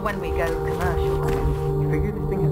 when we go commercial. You figure this thing